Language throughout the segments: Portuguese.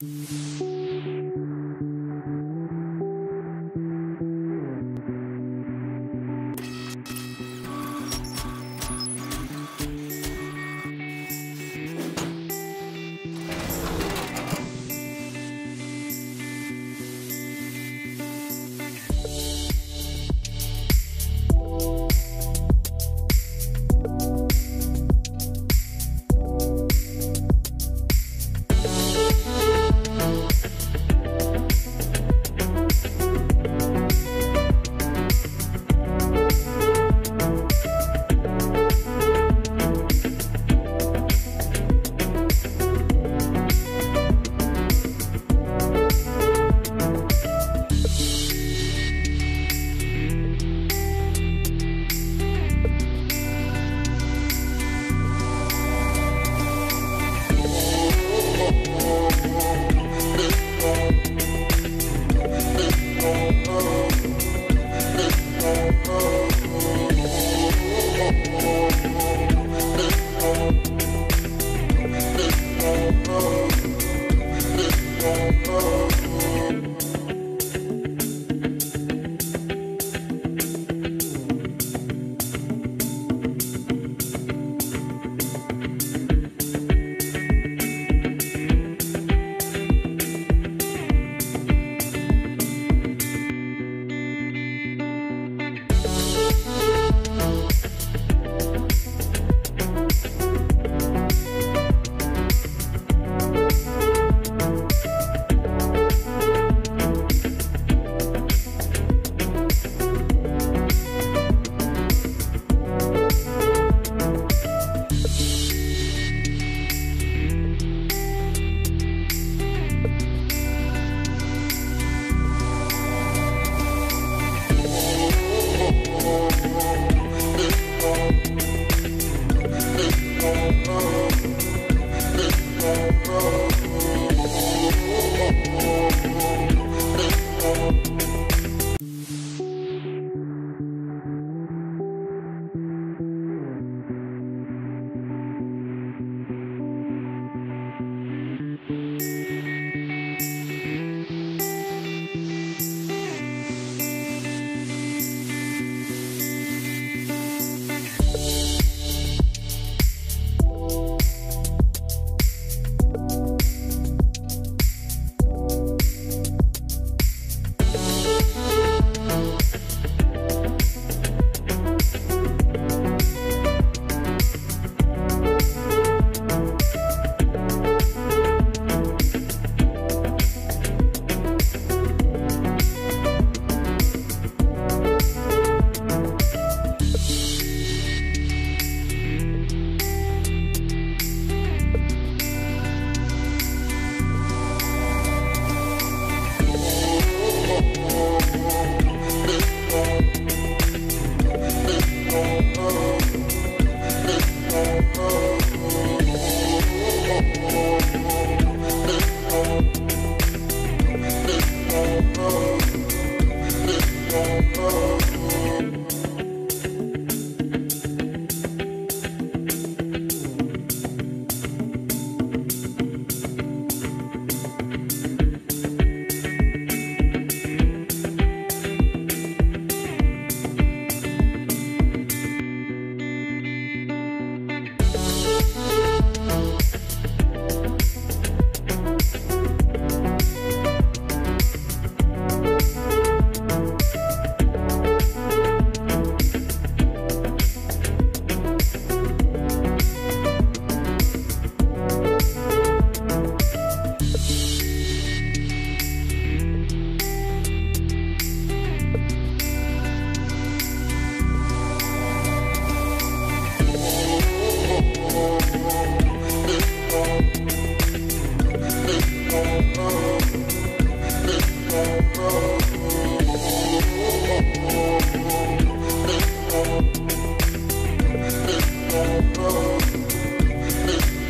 Música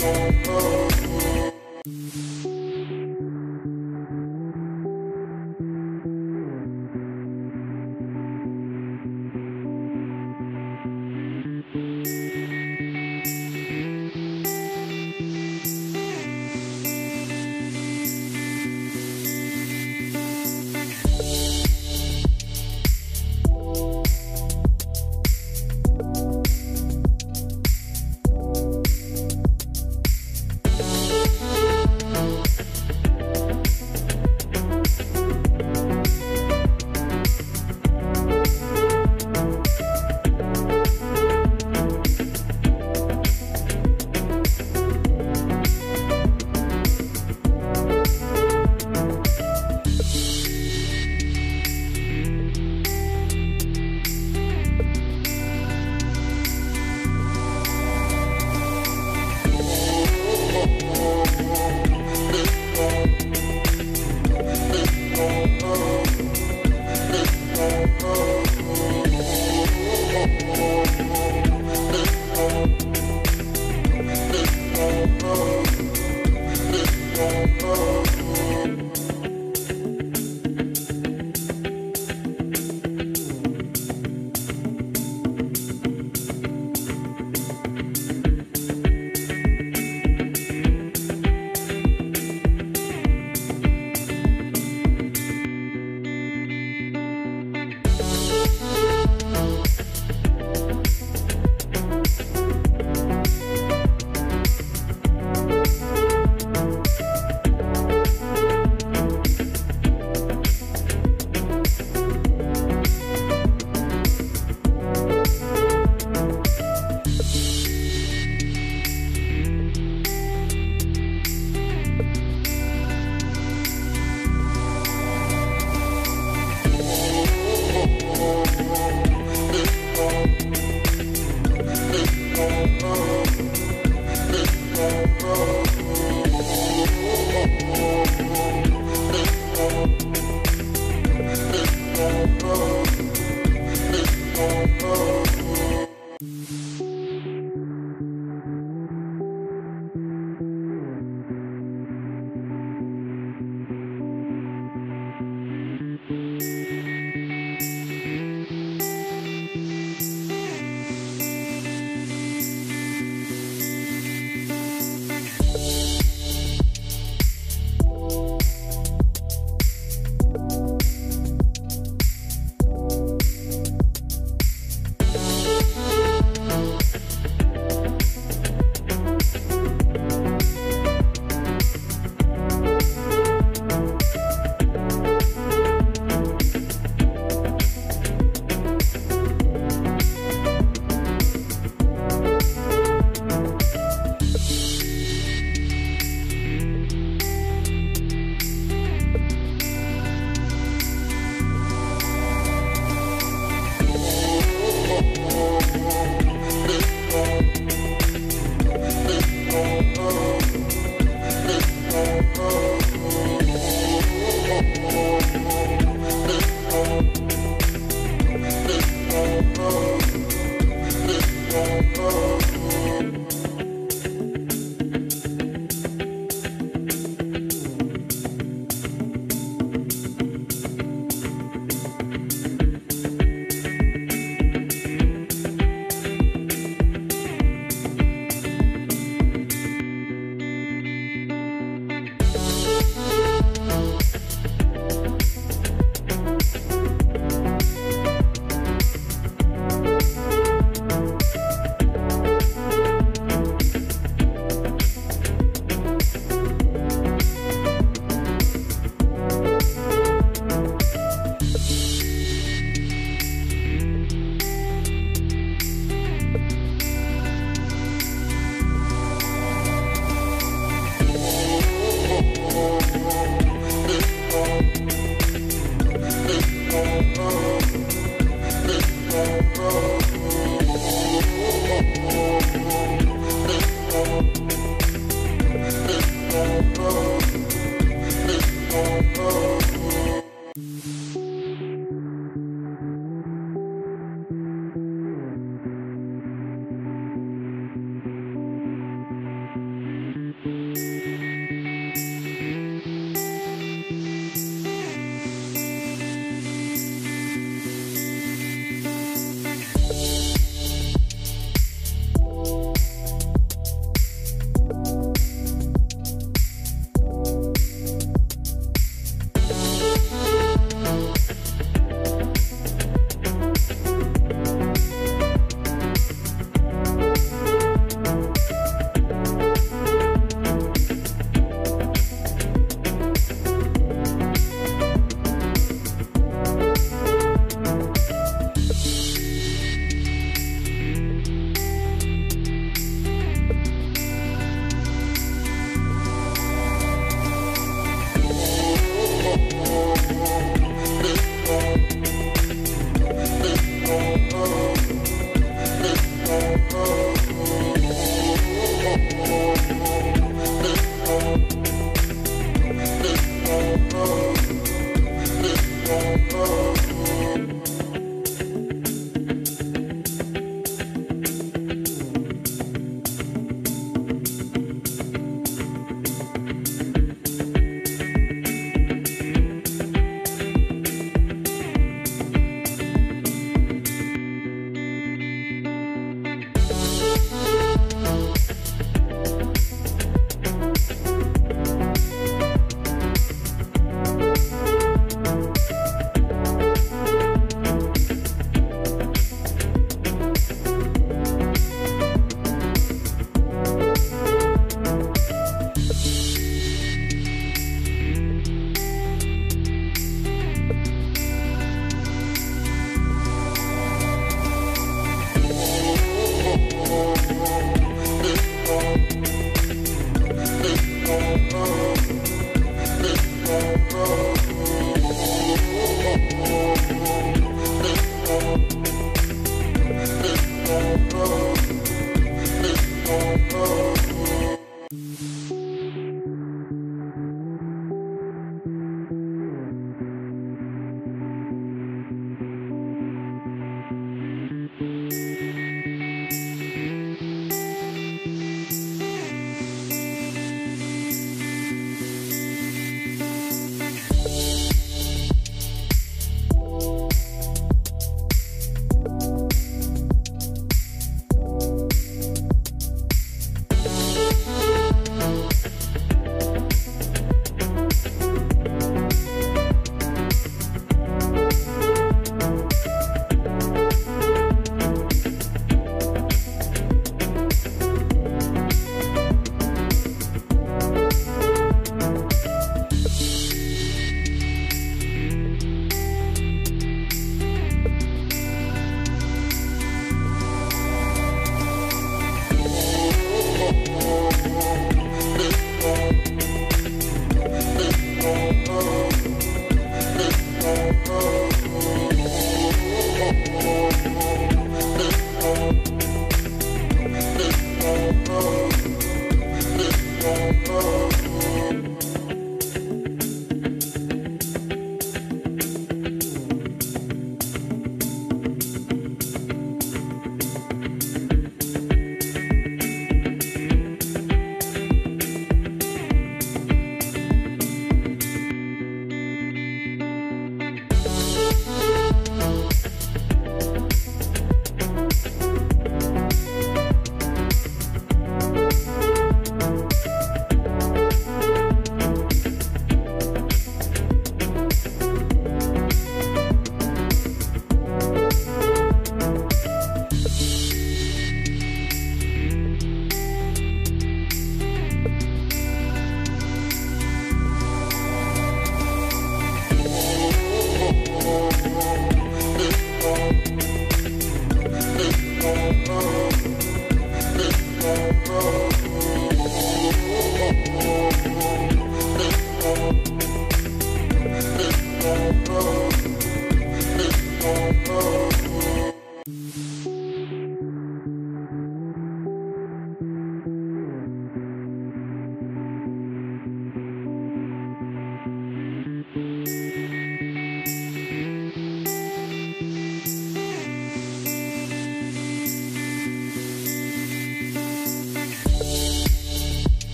Oh, oh.